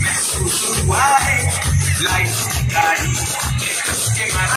México, Uruguai.